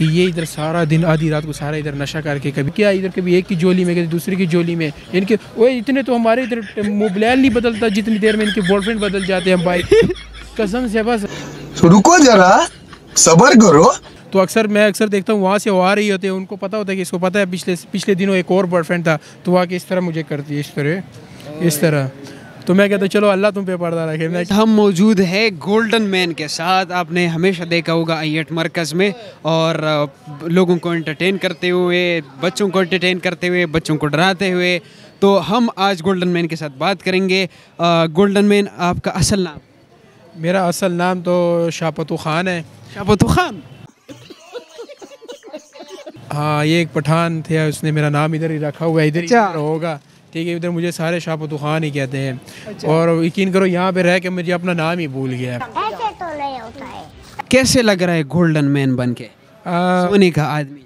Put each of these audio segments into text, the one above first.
कि ये इधर सारा दिन आधी रात को सारा इधर नशा करके कभी क्या इधर कभी एक की जोली में कभी दूसरी की जोली में? इनके वो इतने तो हमारे इधर मोबाइल नहीं बदलता जितनी देर में इनके बॉयफ्रेंड बदल जाते हैं भाई। कसम से बस। तो रुको जरा सबर करो। तो अक्सर मैं अक्सर देखता हूँ वहाँ से वो आ रही होती है उनको पता होता है कि इसको पता है पिछले पिछले दिनों एक और बॉयफ्रेंड था तो वहाँ के इस तरह मुझे करती है इस तरह इस तरह। तो मैं कहता चलो अल्लाह तुम पे पर्दा रखे। मैं हम मौजूद है गोल्डन मैन के साथ। आपने हमेशा देखा होगा अयट मरकज़ में और लोगों को एंटरटेन करते हुए बच्चों को एंटरटेन करते हुए बच्चों को डराते हुए। तो हम आज गोल्डन मैन के साथ बात करेंगे। गोल्डन मैन आपका असल नाम? मेरा असल नाम तो शापतु खान है। शापतु खान? हाँ ये एक पठान थे उसने मेरा नाम इधर ही रखा हुआ है इधर ही अच्छा। होगा। ठीक है इधर मुझे सारे शापतु खान ही कहते हैं। अच्छा। और यकीन करो यहाँ पे रह के मुझे अपना नाम ही भूल गया ऐसे तो नहीं होता है। कैसे लग रहा है गोल्डन मैन बन के? आ, सोने का आदमी।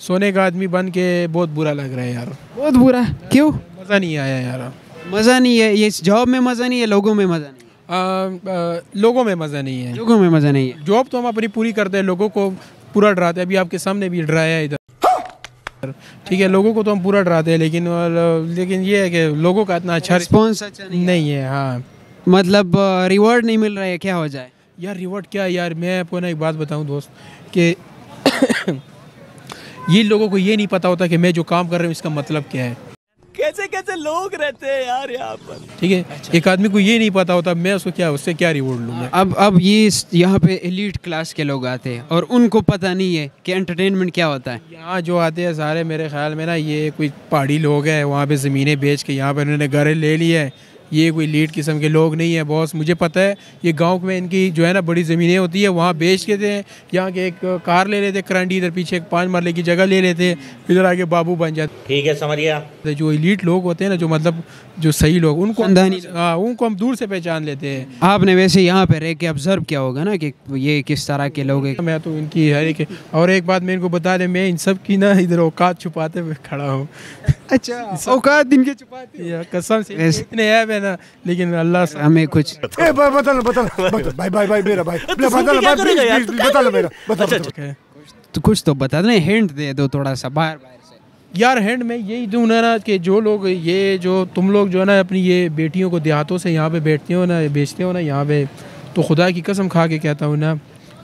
सोने का आदमी बन के बहुत बुरा लग रहा है यार। बहुत बुरा? क्यों? मज़ा नहीं आया यार। मज़ा नहीं है ये जॉब में मज़ा नहीं है लोगों में मज़ा नहीं आ, आ, लोगों में मज़ा नहीं है। है लोगों में मज़ा नहीं है। जॉब तो हम अपनी पूरी करते हैं लोगों को पूरा डराते हैं। अभी आपके सामने भी डराया है इधर। ठीक है लोगों को तो हम पूरा डराते हैं लेकिन लेकिन ये है कि लोगों का इतना अच्छा रिस्पॉन्स अच्छा नहीं है। नहीं है हाँ। मतलब रिवॉर्ड नहीं मिल रहा है क्या हो जाए? यार रिवॉर्ड क्या है यार? मैं आपको ना एक बात बताऊँ दोस्त कि ये लोगों को ये नहीं पता होता कि मैं जो काम कर रहा हूँ इसका मतलब क्या है। कैसे कैसे लोग रहते हैं यार यहाँ पर। ठीक है? अच्छा। एक आदमी को ये नहीं पता होता मैं उसको क्या उससे क्या रिवॉर्ड लूँगा अब अब ये यहाँ पे एलिट क्लास के लोग आते हैं और उनको पता नहीं है कि एंटरटेनमेंट क्या होता है। यहाँ जो आते हैं सारे मेरे ख्याल में ना ये कोई पहाड़ी लोग हैं वहाँ पे ज़मीनें बेच के यहाँ पे उन्होंने घर ले लिया हैं। ये कोई लीड किस्म के लोग नहीं है बॉस मुझे पता है ये गाँव में इनकी जो है ना बड़ी ज़मीनें होती है वहाँ बेच के थे यहाँ के एक कार ले लेते करंडी इधर पीछे एक पाँच मरले की जगह ले लेते इधर आके बाबू बन जाते। ठीक है समझ गया जो इलीट लोग होते हैं ना जो मतलब जो सही लोग उनको हाँ उनको हम दूर से पहचान लेते हैं। आपने वैसे यहाँ पे रह के ऑब्ज़र्व किया होगा ना कि ये किस तरह के लोग हैं? मैं तो इनकी हर एक और एक बात मैं इनको बता दें मैं इन सब की ना इधर औकात छुपाते हुए खड़ा हूँ। अच्छा औकात दिन के छुपाते या कसम से इतने ऐब है ना लेकिन अल्लाह से हमें कुछ ए भाई बता लो बता लो बता- भाई भाई भाई मेरा भाई। बता लो भाई प्लीज़ प्लीज़ बता लो मेरा बता लो तो कुछ तो बता दें हिंट दे दो थोड़ा सा बाहर बाहर से। यार हैंड में यही दूँ ना ना कि जो लोग ये जो तुम लोग जो है ना अपनी ये बेटियों को देहातों से यहाँ पे बैठते हो ना बेचते हो ना यहाँ पे तो खुदा की कसम खा के कहता हूँ ना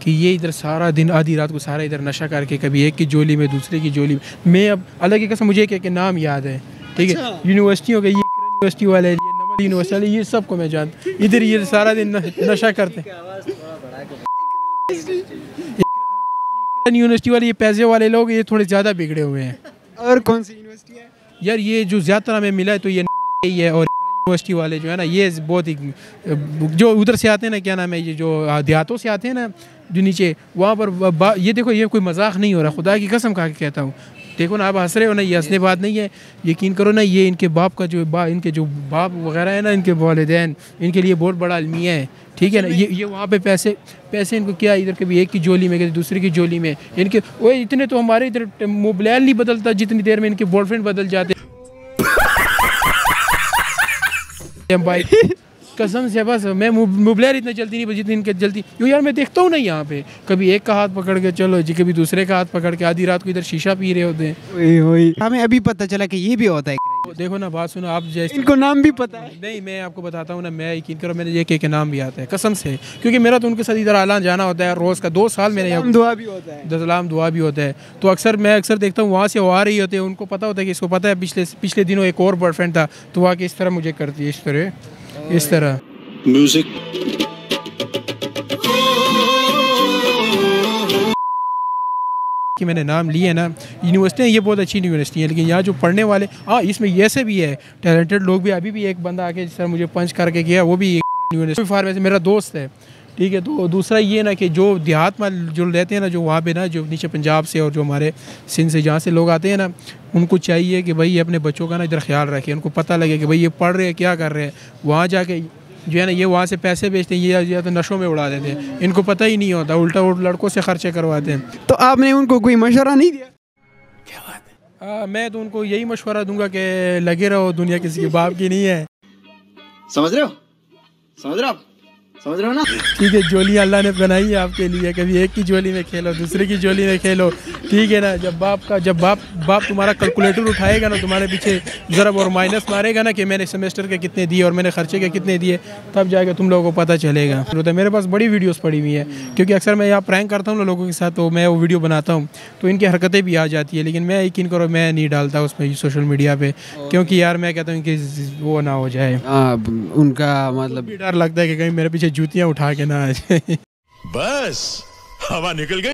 कि ये इधर सारा दिन आधी रात को सारा इधर नशा करके कभी एक की जोली में दूसरे की जोली में। मैं अब अलग की कसम मुझे एक एक नाम याद है ठीक है? यूनिवर्सिटियों के ये यूनिवर्सिटी वाले ये नमल यूनिवर्सिटी वाले ये सबको मैं जानता इधर ये सारा दिन नशा करते। यूनिवर्सिटी वाले ये पैसे वाले लोग ये थोड़े ज़्यादा बिगड़े हुए हैं। और कौन सी यूनिवर्सिटी है? यार ये जो ज़्यादातर हमें मिला है तो ये नमल ही है और यूनिवर्सिटी वाले जो है ना, ये बहुत ही, जो उधर से आते हैं ना, क्या नाम है ये जो देहातों से आते हैं ना, जो नीचे, वहाँ पर ये देखो, ये कोई मज़ाक नहीं हो रहा, खुदा की कसम खा के कहता हूँ। देखो ना, आप हंस रहे हो ना, ये हंसने बात नहीं है। यकीन करो ना, ये इनके बाप का जो बा, इनके जो बाप वगैरह है ना, इनके वालदेन, इनके लिए बहुत बड़ा अलमिया है। ठीक है ना, ये ये वहाँ पे पैसे पैसे इनको क्या, इधर कभी एक की जोली में कभी दूसरे की जोली में, इनके वो इतने तो हमारे इधर मोबाइल नहीं बदलता, जितनी देर में इनके बॉयफ्रेंड बदल जाते। भाई। कसम से बस मैं मोबाइल इतना जल्दी नहीं जितनी इनके जल्दी। क्यों यार मैं देखता हूँ ना यहाँ पे। कभी एक का हाथ पकड़ के चलो जी कभी दूसरे का हाथ पकड़ के आधी रात को इधर शीशा पी रहे होते हैं। हमें अभी पता चला कि ये भी होता है। देखो ना बात सुनो आप जैसे इनको नाम भी पता है। नहीं मैं आपको बताता हूँ ना मैं यकीन करो मैंने ये के के नाम भी आता है। कसम से क्योंकि मेरा तो उनके साथ इधर आलान जाना होता है रोज़ का दो साल मैंने यहाँ दुआ भी होता है। दसलाम दुआ भी होता है। तो अक्सर मैं अक्सर देखता हूँ वहाँ से वो आ रही होती है उनको पता होता है कि इसको पता है पिछले पिछले दिनों एक और बॉयफ्रेंड था तो वहाँ के इस तरह मुझे करती है इस तरह इस तरह। कि मैंने नाम लिए ना यूनिवर्सिटियाँ ये बहुत अच्छी यूनिवर्सिटी है, लेकिन यहाँ जो पढ़ने वाले हाँ इसमें ऐसे भी है टैलेंटेड लोग भी, अभी भी एक बंदा आके जिस मुझे पंच करके गया, वो भी यूनिवर्सिटी फार वैसे मेरा दोस्त है, ठीक है तो दूसरा ये ना कि जो देहात में जो रहते हैं ना, जो वहाँ पे ना, जो नीचे पंजाब से और जो हमारे सिंध से, जहाँ से लोग आते हैं ना, उनको चाहिए कि भाई अपने बच्चों का ना इधर ख्याल रखें, उनको पता लगे कि भाई ये पढ़ रहे हैं, क्या कर रहे हैं, वहाँ जाके जो है ना ये वहाँ से पैसे बेचते हैं ये या तो नशों में उड़ा देते हैं। इनको पता ही नहीं होता उल्टा उल्ट लड़कों से खर्चे करवाते हैं। तो आपने उनको कोई मशवरा नहीं दिया? क्या बात है? आ, मैं तो उनको यही मशवरा दूँगा कि लगे रहो दुनिया किसी के बाप की नहीं है। समझ रहे हो? समझ रहे हो समझ रहे हो ना? ठीक है जोलियाँ अल्लाह ने बनाई है आपके लिए कभी एक की जोली में खेलो दूसरे की जोली में खेलो। ठीक है ना जब बाप का जब बाप बाप तुम्हारा कैलकुलेटर उठाएगा ना तुम्हारे पीछे ज़रा और माइनस मारेगा ना कि मैंने सेमेस्टर के कितने दिए और मैंने खर्चे के कितने दिए तब जाके तुम लोगों को पता चलेगा। तो मेरे पास बड़ी वीडियोस पड़ी हुई है क्योंकि अक्सर मैं यहाँ प्रैंक करता हूँ ना लोगों के साथ तो मैं वो वीडियो बनाता हूँ तो इनकी हरकतें भी आ जाती है लेकिन मैं यकीन करो मैं नहीं डालता उस पर सोशल मीडिया पे क्योंकि यार मैं कहता हूँ कि वो ना हो जाए। आ, उनका मतलब डर लगता है कि कहीं मेरे पीछे जूतियाँ उठा के ना आ जाए। बस हवा निकल गई।